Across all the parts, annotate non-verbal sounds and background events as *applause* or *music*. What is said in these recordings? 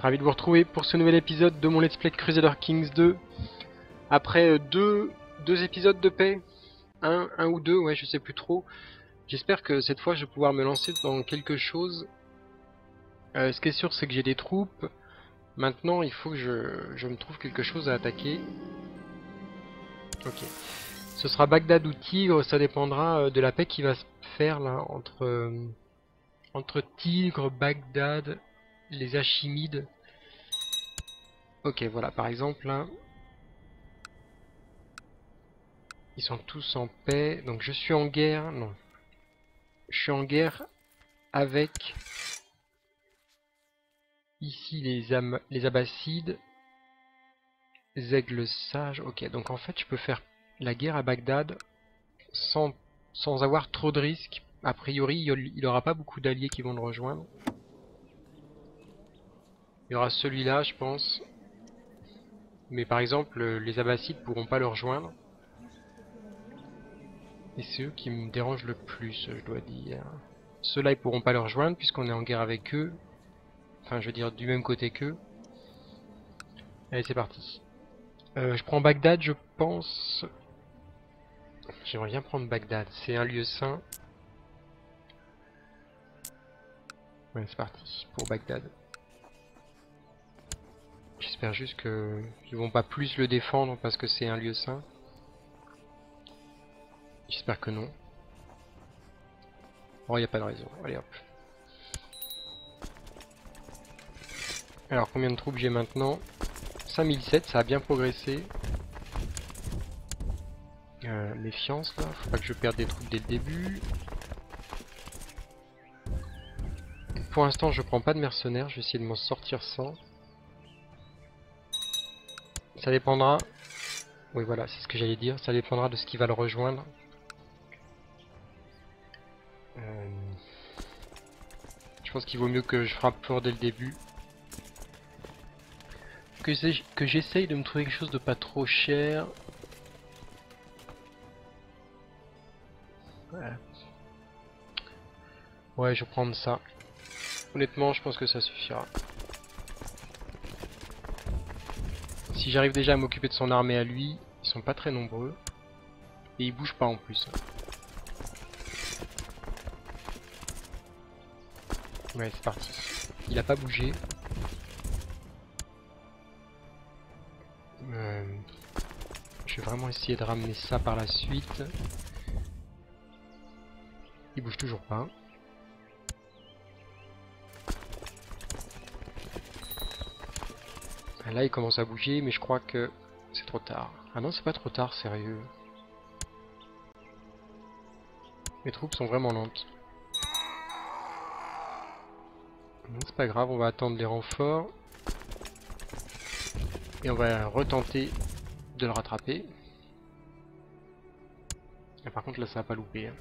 Ravi de vous retrouver pour ce nouvel épisode de mon Let's Play Crusader Kings 2. Après euh, deux, deux épisodes de paix, un, un ou deux, ouais, je sais plus trop. J'espère que cette fois je vais pouvoir me lancer dans quelque chose. Euh, ce qui est sûr, c'est que j'ai des troupes. Maintenant, il faut que je, je me trouve quelque chose à attaquer. Ok. Ce sera Bagdad ou Tigre, ça dépendra euh, de la paix qui va se faire là entre, entre Tigre, Bagdad, les Hachimides. Ok, voilà, par exemple là. Ils sont tous en paix, donc je suis en guerre, non. Je suis en guerre avec ici les, Am les Abbassides, les aigles sages. Ok, donc en fait je peux faire la guerre à Bagdad sans, sans avoir trop de risques. A priori, il n'aura pas beaucoup d'alliés qui vont le rejoindre. Il y aura celui-là, je pense. Mais par exemple, les Abbassides pourront pas le rejoindre. Et c'est eux qui me dérangent le plus, je dois dire. Ceux-là, ils pourront pas le rejoindre puisqu'on est en guerre avec eux. Enfin, je veux dire, du même côté qu'eux. Allez, c'est parti. Euh, je prends Bagdad, je pense. J'aimerais bien prendre Bagdad. C'est un lieu saint. Ouais, c'est parti pour Bagdad. J'espère juste que ils vont pas plus le défendre parce que c'est un lieu saint. J'espère que non. Oh, il n'y a pas de raison. Allez hop. Alors, combien de troupes j'ai maintenant? 5007, ça a bien progressé. Euh, méfiance là, faut pas que je perde des troupes dès le début. Pour l'instant, je prends pas de mercenaires, je vais essayer de m'en sortir sans. Ça dépendra. Oui, voilà, c'est ce que j'allais dire. Ça dépendra de ce qui va le rejoindre. Euh, je pense qu'il vaut mieux que je frappe fort dès le début. Que j'essaye de me trouver quelque chose de pas trop cher. Ouais. ouais, je vais prendre ça. Honnêtement, je pense que ça suffira. Si j'arrive déjà à m'occuper de son armée à lui, ils sont pas très nombreux. Et ils bougent pas en plus. Ouais, c'est parti. Il a pas bougé. Euh, je vais vraiment essayer de ramener ça par la suite. Il bouge toujours pas. Là, il commence à bouger, mais je crois que c'est trop tard. Ah non, c'est pas trop tard, sérieux. Mes troupes sont vraiment lentes. C'est pas grave, on va attendre les renforts. Et on va retenter de le rattraper. Et par contre là ça va pas louper. Hein.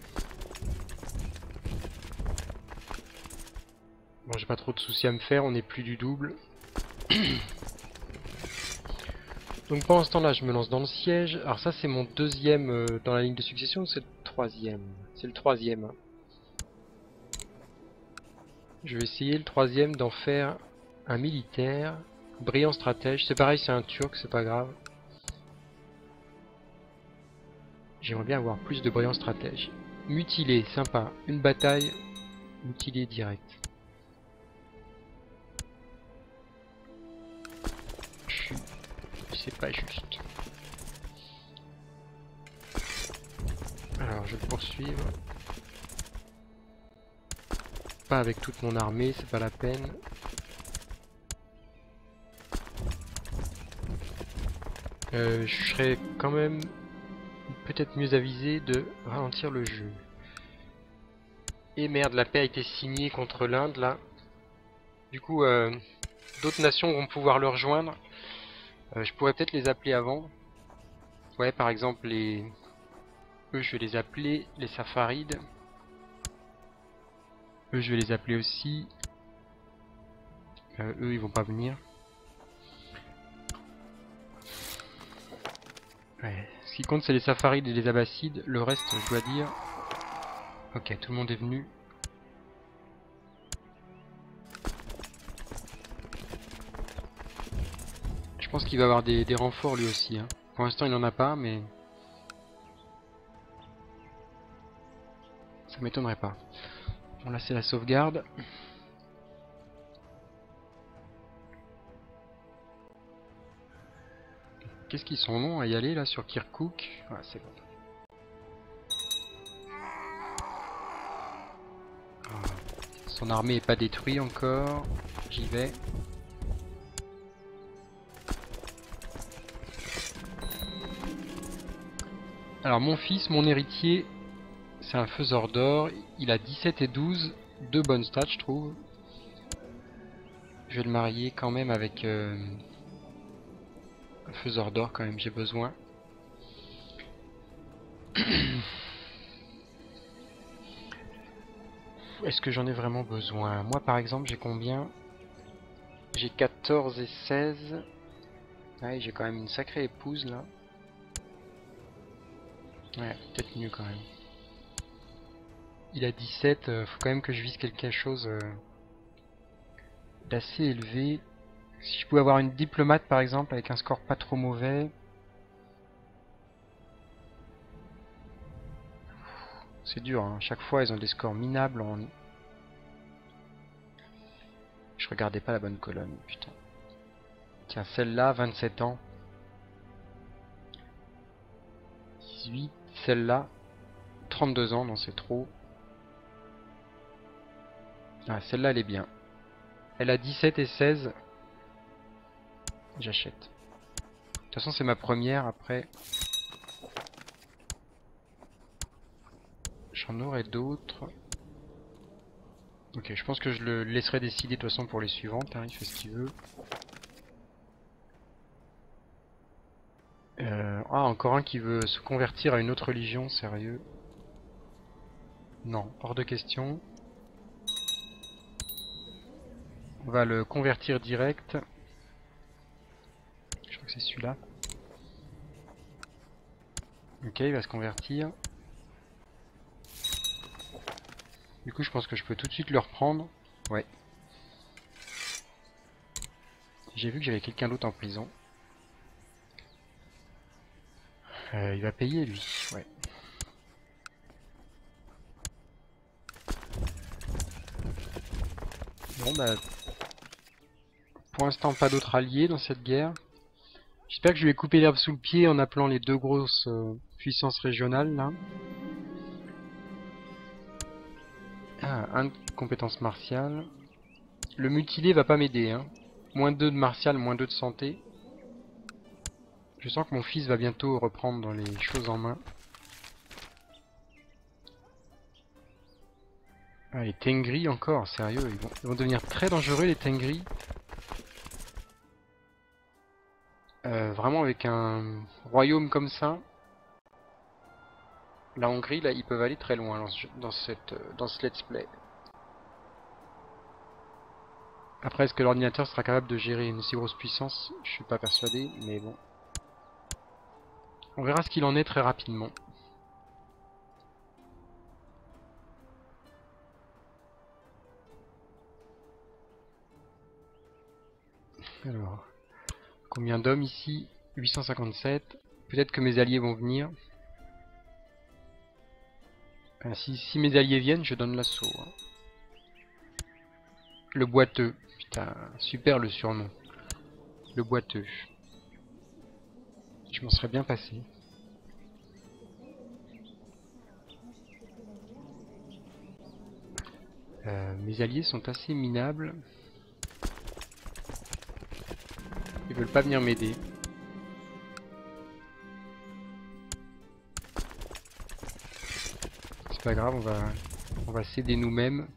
Bon j'ai pas trop de soucis à me faire, on est plus du double. *clears throat* Donc pendant ce temps là je me lance dans le siège. Alors ça c'est mon deuxième euh, dans la ligne de succession c'est le troisième C'est le troisième. Hein. Je vais essayer le troisième d'en faire un militaire. Brillant stratège. C'est pareil, c'est un turc, c'est pas grave. J'aimerais bien avoir plus de brillant stratège. Mutilé, sympa. Une bataille, mutilé direct. C'est pas juste. Alors, je vais poursuivre. Pas avec toute mon armée, c'est pas la peine. Euh, je serais quand même peut-être mieux avisé de ralentir le jeu. Et merde, la paix a été signée contre l'Inde là. Du coup, euh, d'autres nations vont pouvoir le rejoindre. Euh, je pourrais peut-être les appeler avant. Ouais, par exemple, les... Eux, je vais les appeler les Safarides. Eux, je vais les appeler aussi. eux, ils vont pas venir. Ouais. Ce qui compte, c'est les Safarides et les Abbassides. Le reste, je dois dire... Ok, tout le monde est venu. Pense qu'il va avoir des, des renforts lui aussi. Hein. Pour l'instant il n'en a pas mais... Ça m'étonnerait pas. Bon là c'est la sauvegarde. Qu'est-ce qu'ils sont longs à y aller là sur Kirkuk? Ouais c'est bon. Ah. Son armée est pas détruite encore. J'y vais. Alors mon fils, mon héritier, c'est un faiseur d'or. Il a 17 et 12. Deux bonnes stats je trouve. Je vais le marier quand même avec euh, un faiseur d'or quand même, j'ai besoin. *coughs* Est-ce que j'en ai vraiment besoin? Moi par exemple j'ai combien? J'ai 14 et 16. Ouais, j'ai quand même une sacrée épouse là. Ouais, peut-être mieux quand même. Il a 17, euh, faut quand même que je vise quelque chose euh, d'assez élevé. Si je pouvais avoir une diplomate par exemple avec un score pas trop mauvais. C'est dur, hein. chaque fois ils ont des scores minables en... Je regardais pas la bonne colonne, putain. Tiens, celle-là, 27 ans. 18, celle-là, 32 ans, non c'est trop. Ah, celle-là elle est bien. Elle a 17 et 16. J'achète. De toute façon c'est ma première, après... J'en aurai d'autres. Ok, je pense que je le laisserai décider de toute façon pour les suivantes, hein, il ce qu'il veut. Euh, ah, encore un qui veut se convertir à une autre religion, sérieux. Non, hors de question. On va le convertir direct. Je crois que c'est celui-là. Ok, il va se convertir. Du coup, je pense que je peux tout de suite le reprendre. Ouais. J'ai vu que j'avais quelqu'un d'autre en prison. Euh, il va payer lui, ouais. Bon bah... Pour l'instant pas d'autres alliés dans cette guerre. J'espère que je vais couper l'herbe sous le pied en appelant les deux grosses euh, puissances régionales là. Ah, un de compétence martiale. Le mutilé va pas m'aider, hein. Moins 2 de martial, moins 2 de santé. Je sens que mon fils va bientôt reprendre les choses en main. Ah, les Tengri encore, sérieux, ils vont, ils vont, devenir très dangereux les Tengri. Euh, vraiment avec un royaume comme ça, la Hongrie, là, ils peuvent aller très loin dans, cette, dans ce let's play. Après, est-ce que l'ordinateur sera capable de gérer une si grosse puissance? Je suis pas persuadé, mais bon. On verra ce qu'il en est très rapidement. Alors, combien d'hommes ici? 857. Peut-être que mes alliés vont venir. Ah, si, mes alliés viennent, je donne l'assaut. Hein. Le boiteux. Putain, super le surnom. Le boiteux. Je m'en serais bien passé. Euh, mes alliés sont assez minables. Ils veulent pas venir m'aider. C'est pas grave, on va, on va s'aider nous-mêmes.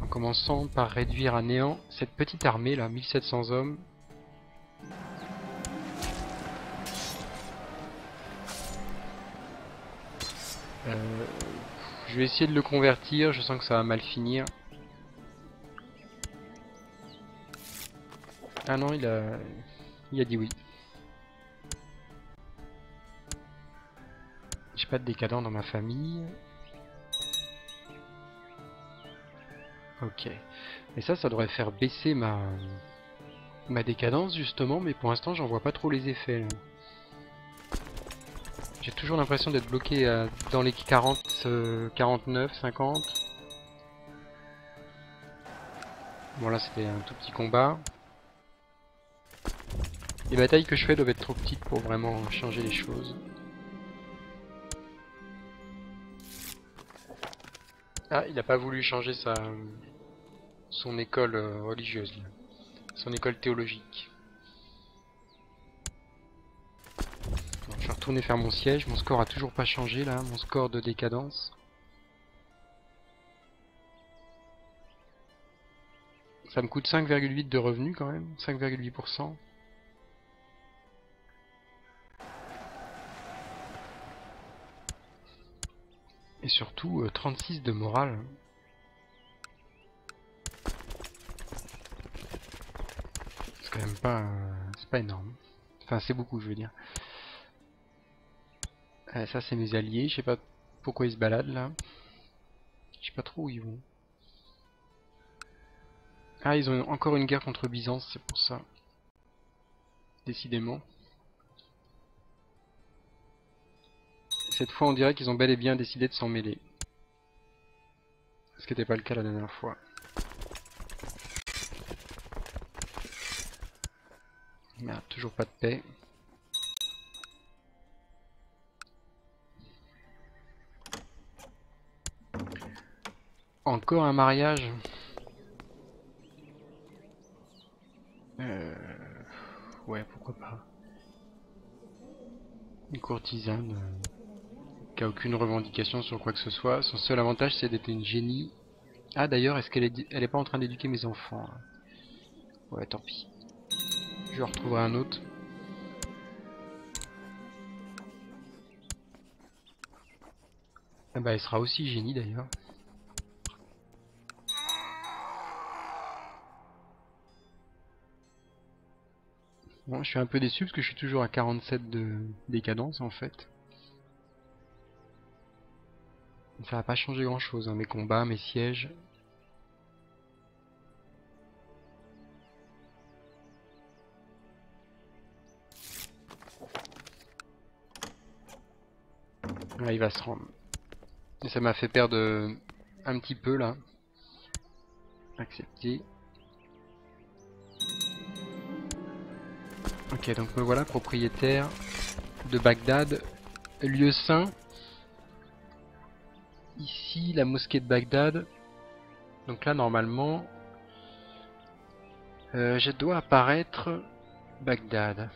En commençant par réduire à néant cette petite armée là, 1700 hommes. Je vais essayer de le convertir, je sens que ça va mal finir. Ah non, il a, il a dit oui. J'ai pas de décadent dans ma famille. Ok. Et ça, ça devrait faire baisser ma ma décadence justement, mais pour l'instant j'en vois pas trop les effets. J'ai toujours l'impression d'être bloqué euh, dans les 40, 49, 50. Bon là c'était un tout petit combat. Les batailles que je fais doivent être trop petites pour vraiment changer les choses. Ah, il n'a pas voulu changer sa son école euh, religieuse, son école théologique. Vais retourner faire mon siège, mon score a toujours pas changé là, mon score de décadence. Ça me coûte 5,8 de revenus quand même, 5,8%. Et surtout 36 euh, de morale. C'est quand même pas... Euh, c'est pas énorme. Enfin c'est beaucoup je veux dire. Euh, ça c'est mes alliés, je sais pas pourquoi ils se baladent là. Je sais pas trop où ils vont. Ah ils ont encore une guerre contre Byzance, c'est pour ça. Décidément. cette fois, on dirait qu'ils ont bel et bien décidé de s'en mêler. Ce qui n'était pas le cas la dernière fois. Merde, toujours pas de paix. Encore un mariage euh... Ouais, pourquoi pas. Une courtisane... Euh aucune revendication sur quoi que ce soit. Son seul avantage, c'est d'être une génie. Ah, d'ailleurs, est-ce qu'elle est, elle est pas en train d'éduquer mes enfants hein? Ouais, tant pis. Je retrouverai un autre. Ah bah, elle sera aussi génie, d'ailleurs. Bon, je suis un peu déçu parce que je suis toujours à 47 de décadence en fait. Ça va pas changer grand chose, hein, mes combats, mes sièges. Là, il va se rendre. Ça m'a fait perdre un petit peu là. Accepter. Ok, donc me voilà propriétaire de Bagdad, lieu saint ici la mosquée de Bagdad. Donc là normalement euh, je dois apparaître Bagdad.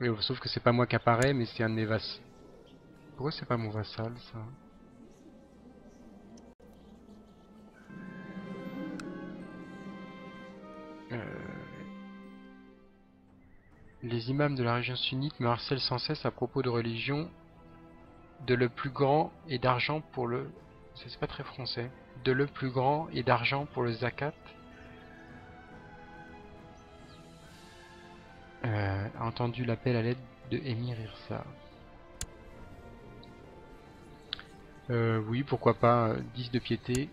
Oui, sauf que c'est pas moi qui apparaît, mais c'est un de mes vassals. Pourquoi c'est pas mon vassal ça? Les imams de la région sunnite me harcèlent sans cesse à propos de religion de le plus grand et d'argent pour le... C'est pas très français. De le plus grand et d'argent pour le zakat. Euh, entendu l'appel à l'aide de Emir Irsa. Euh, oui, pourquoi pas 10 euh, de piété.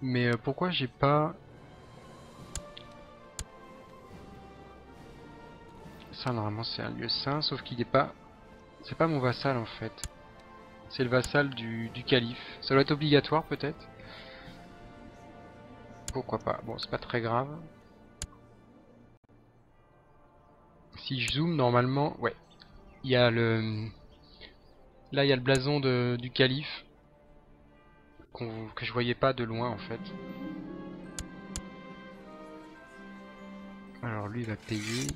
Mais euh, pourquoi j'ai pas... Normalement, c'est un lieu saint, sauf qu'il n'est pas c'est pas mon vassal en fait. C'est le vassal du, calife. Ça doit être obligatoire peut-être? Pourquoi pas? Bon, c'est pas très grave. Si je zoome, normalement... Ouais. Il y a le... Là, il y a le blason du calife. que je voyais pas de loin en fait. Alors lui il va payer.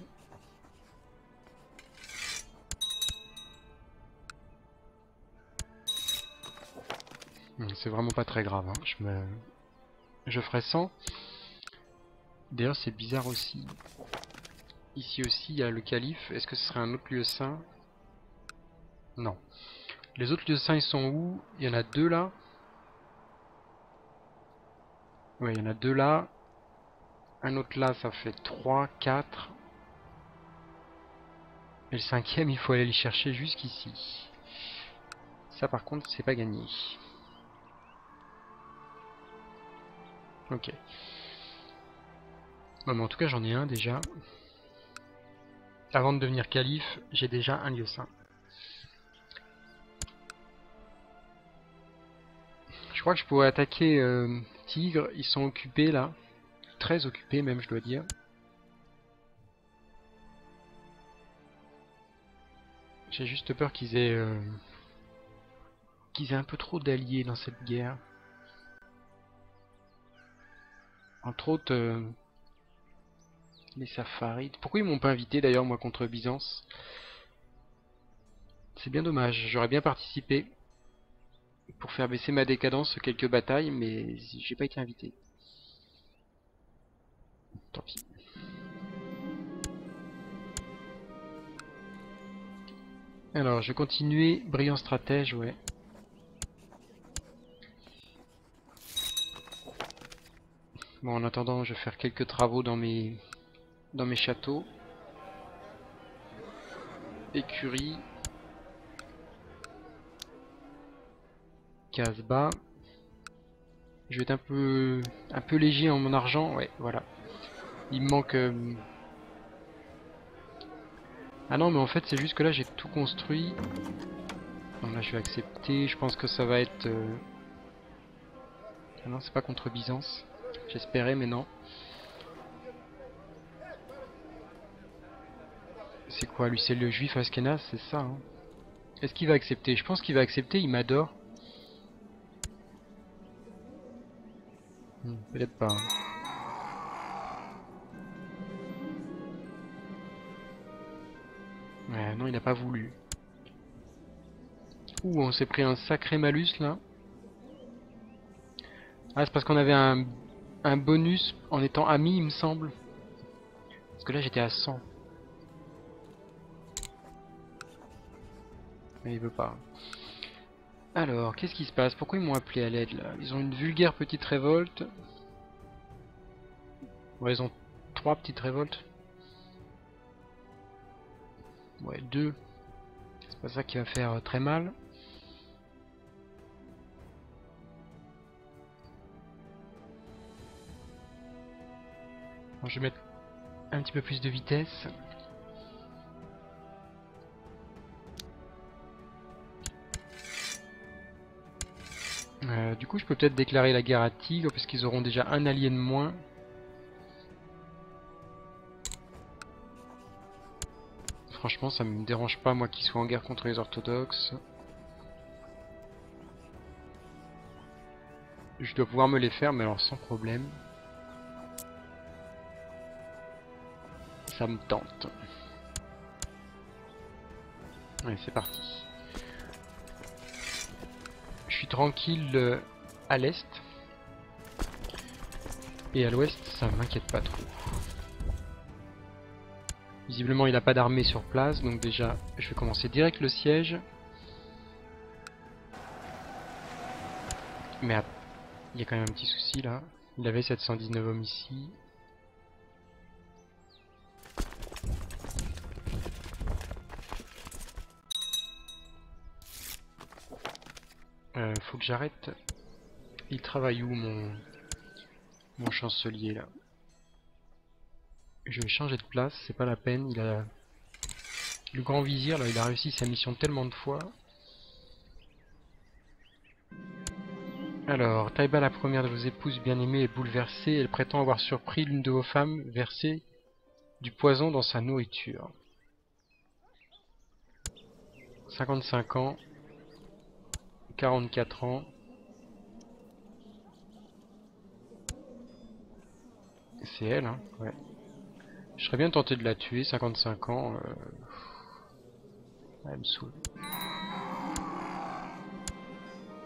C'est vraiment pas très grave. Hein. Je, me... je ferai 100. D'ailleurs, c'est bizarre aussi. Ici aussi, il y a le calife. Est-ce que ce serait un autre lieu saint? Non. Les autres lieux saints, ils sont où? Il y en a deux là. Oui, il y en a deux là. Un autre là, ça fait 3, 4. Et le cinquième, il faut aller le chercher jusqu'ici. Ça par contre, c'est pas gagné. Ok. Bon, mais en tout cas, j'en ai un déjà. Avant de devenir calife, j'ai déjà un lieu saint. Je crois que je pourrais attaquer euh, Tigre. Ils sont occupés là. Très occupés même, je dois dire. J'ai juste peur qu'ils aient... Euh, qu'ils aient un peu trop d'alliés dans cette guerre. Entre autres... Euh, les Safarides. Pourquoi ils m'ont pas invité d'ailleurs moi contre Byzance? C'est bien dommage, j'aurais bien participé pour faire baisser ma décadence quelques batailles, mais j'ai pas été invité. Tant pis. Alors, je vais continuer. Brillant stratège, ouais. Bon, en attendant, je vais faire quelques travaux dans mes dans mes châteaux. Écurie. Casbah. Je vais être un peu un peu léger en mon argent, ouais, voilà. Il me manque euh, Ah non, mais en fait, c'est juste que là j'ai tout construit. Donc là, je vais accepter. Je pense que ça va être euh, Ah non, c'est pas contre Byzance. J'espérais, mais non. C'est quoi lui C'est le juif Askenas, c'est ça hein Est-ce qu'il va accepter? Je pense qu'il va accepter, il m'adore. Hmm, peut-être pas. Ouais, non, il n'a pas voulu. Ouh, on s'est pris un sacré malus là. Ah, c'est parce qu'on avait un, un bonus en étant ami, il me semble. Parce que là, j'étais à 100. Mais il veut pas. Alors, qu'est-ce qui se passe? Pourquoi ils m'ont appelé à l'aide Ils ont une vulgaire petite révolte. Ouais, ils ont trois petites révoltes. Ouais, deux. C'est pas ça qui va faire euh, très mal. Je vais mettre un petit peu plus de vitesse. Euh, du coup, je peux peut-être déclarer la guerre à Tigre, parce qu'ils auront déjà un allié de moins. Franchement, ça me dérange pas, moi, qu'ils soient en guerre contre les orthodoxes. Je dois pouvoir me les faire, mais alors sans problème. Ça me tente. Allez, c'est parti je suis tranquille euh, à l'est. Et à l'ouest, ça m'inquiète pas trop. Visiblement, il n'a pas d'armée sur place, donc déjà, je vais commencer direct le siège. Mais il y a quand même un petit souci là. Il avait 719 hommes ici. Euh, faut que j'arrête. Il travaille où mon mon chancelier là? Je vais changer de place, c'est pas la peine. Il a le grand vizir là, il a réussi sa mission tellement de fois. Alors, Taïba la première de vos épouses bien-aimées est bouleversée. Elle prétend avoir surpris l'une de vos femmes verser du poison dans sa nourriture. 55 ans, 44 ans. C'est elle, hein Ouais. Je serais bien tenté de la tuer, 55 ans. Euh... Elle me saoule.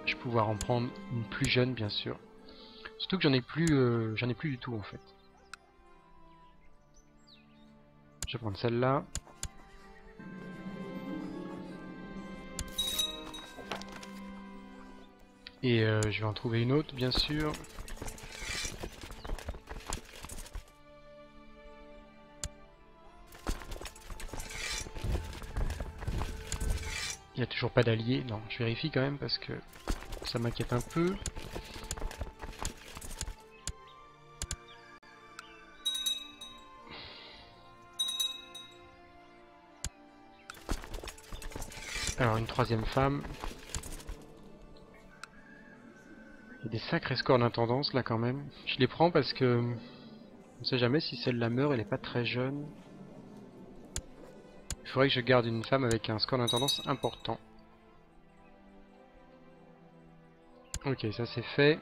Je vais pouvoir en prendre une plus jeune, bien sûr. Surtout que j'en ai plus, euh, j'en ai plus du tout en fait. Je vais prendre celle-là. Et euh, je vais en trouver une autre, bien sûr. Il n'y a toujours pas d'alliés. Non, je vérifie quand même parce que ça m'inquiète un peu. Alors une troisième femme, des sacrés scores d'intendance là quand même. Je les prends parce que on ne sait jamais si celle-là meurt, elle est pas très jeune. Il faudrait que je garde une femme avec un score d'intendance important. Ok, ça c'est fait.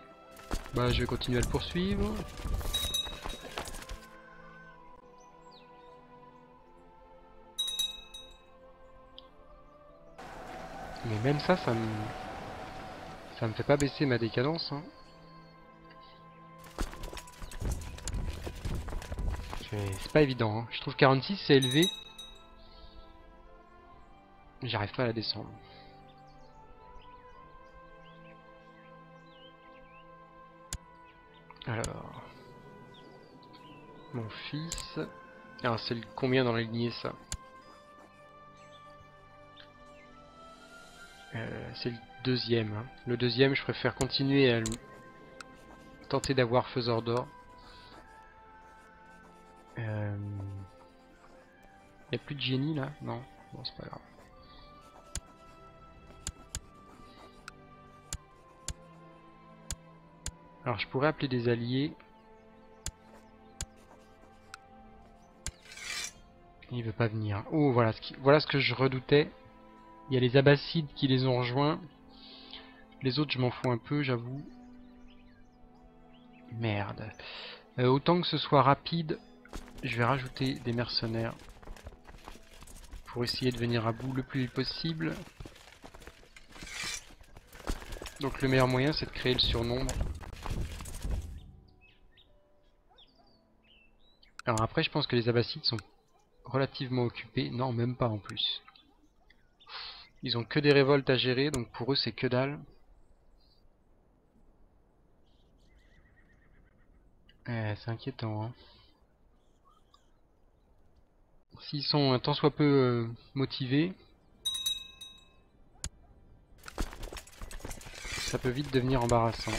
Bah je vais continuer à le poursuivre. Mais même ça, ça me... Ça me fait pas baisser ma décadence. Hein. C'est pas évident. Hein. Je trouve 46 c'est élevé. J'arrive pas à la descendre. Alors... Mon fils... Alors c'est combien dans la lignée ça? Euh, C'est le deuxième. Hein. Le deuxième, je préfère continuer à tenter d'avoir faiseur d'or. Il euh... a plus de génie là? Non, bon c'est pas grave. Alors je pourrais appeler des alliés. Il veut pas venir. Oh voilà ce, voilà ce que je redoutais. Il y a les Abbassides qui les ont rejoints. Les autres je m'en fous un peu j'avoue. Merde. Euh, autant que ce soit rapide, je vais rajouter des mercenaires. Pour essayer de venir à bout le plus vite possible. Donc le meilleur moyen c'est de créer le surnombre. Alors après, je pense que les Abbassides sont relativement occupés. Non, même pas en plus. Ils ont que des révoltes à gérer, donc pour eux c'est que dalle. Eh, c'est inquiétant. Hein. S'ils sont un tant soit peu euh, motivés, ça peut vite devenir embarrassant.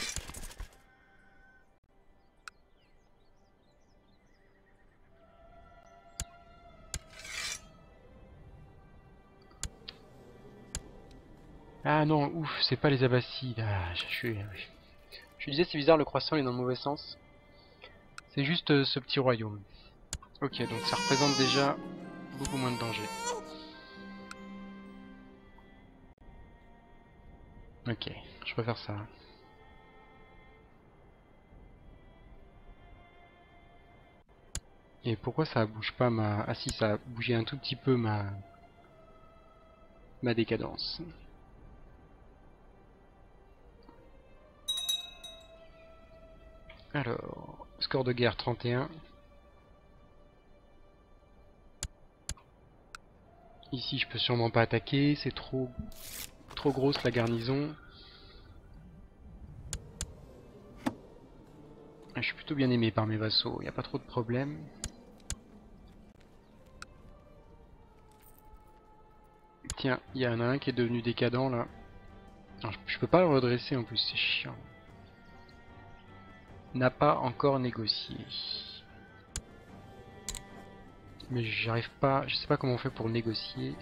Ah non, ouf, c'est pas les Abbassides. Ah, je suis... Je disais, c'est bizarre, le croissant est dans le mauvais sens. C'est juste euh, ce petit royaume. Ok, donc ça représente déjà beaucoup moins de danger. Ok, je préfère ça. Et pourquoi ça bouge pas ma... Ah si, ça a bougé un tout petit peu ma... Ma décadence. Alors, score de guerre 31. Ici, je peux sûrement pas attaquer, c'est trop trop grosse la garnison. Je suis plutôt bien aimé par mes vassaux, il n'y a pas trop de problèmes. Tiens, il y en a un qui est devenu décadent là. je peux pas le redresser en plus, c'est chiant n'a pas encore négocié. Mais j'arrive pas, je sais pas comment on fait pour négocier.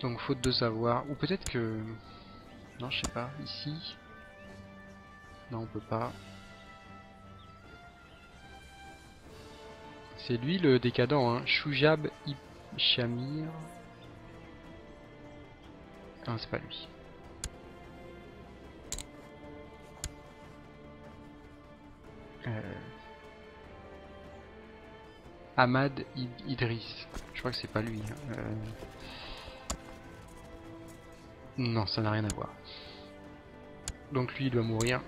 Donc faute de savoir, ou peut-être que... Non, je sais pas, ici... Non, on peut pas. C'est lui le décadent, hein. Shujab Shamir. Ah, c'est pas lui. Euh, Ahmad Idris. Je crois que c'est pas lui. Hein. Euh, non, ça n'a rien à voir. Donc lui, il doit mourir.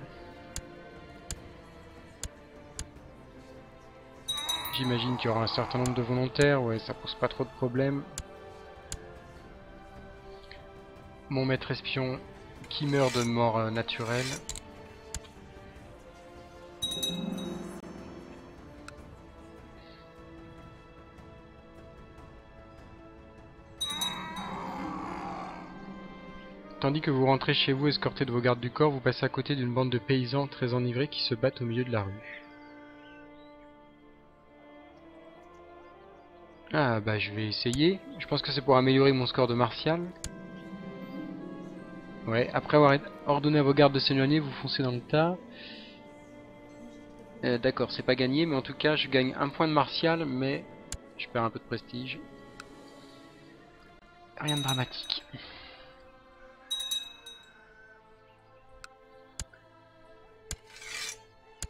J'imagine qu'il y aura un certain nombre de volontaires. Ouais, ça pose pas trop de problèmes. Mon maître espion qui meurt de mort euh, naturelle. Tandis que vous rentrez chez vous escorté de vos gardes du corps, vous passez à côté d'une bande de paysans très enivrés qui se battent au milieu de la rue. Ah bah je vais essayer. Je pense que c'est pour améliorer mon score de martial. Ouais, après avoir ordonné à vos gardes de s'éloigner, vous foncez dans le tas. Euh, D'accord, c'est pas gagné, mais en tout cas, je gagne un point de martial, mais je perds un peu de prestige. Rien de dramatique. «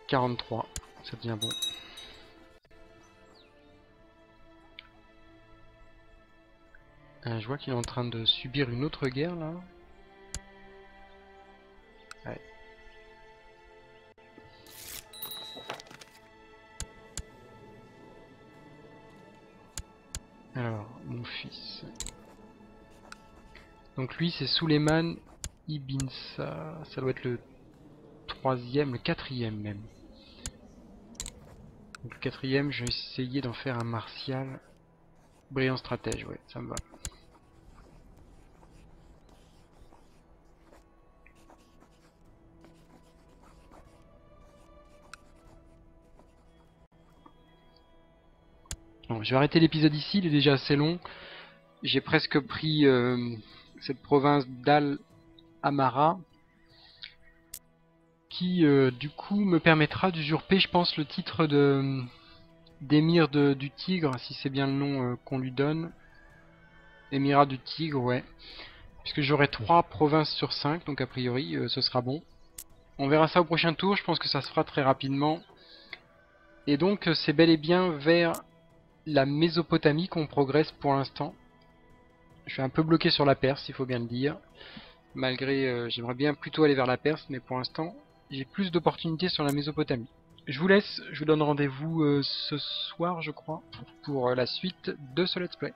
43, ça devient bon. Euh, je vois qu'il est en train de subir une autre guerre là. Alors, mon fils. Donc lui c'est Suleiman Ibn Ça doit être le troisième, le quatrième même. Le quatrième, je vais essayer d'en faire un martial. Brillant stratège, ouais, ça me va. Bon, je vais arrêter l'épisode ici, il est déjà assez long. J'ai presque pris euh, cette province d'Al-Amara, qui euh, du coup me permettra d'usurper, je pense, le titre de d'émir du Tigre, si c'est bien le nom euh, qu'on lui donne. Émirat du Tigre, ouais. Puisque j'aurai 3 provinces sur 5, donc a priori ce sera bon. On verra ça au prochain tour, je pense que ça se fera très rapidement. Et donc c'est bel et bien vers la Mésopotamie qu'on progresse pour l'instant. Je suis un peu bloqué sur la Perse, il faut bien le dire. Malgré, euh, j'aimerais bien plutôt aller vers la Perse, mais pour l'instant, j'ai plus d'opportunités sur la Mésopotamie. Je vous laisse, je vous donne rendez-vous euh, ce soir, je crois, pour euh, la suite de ce let's play.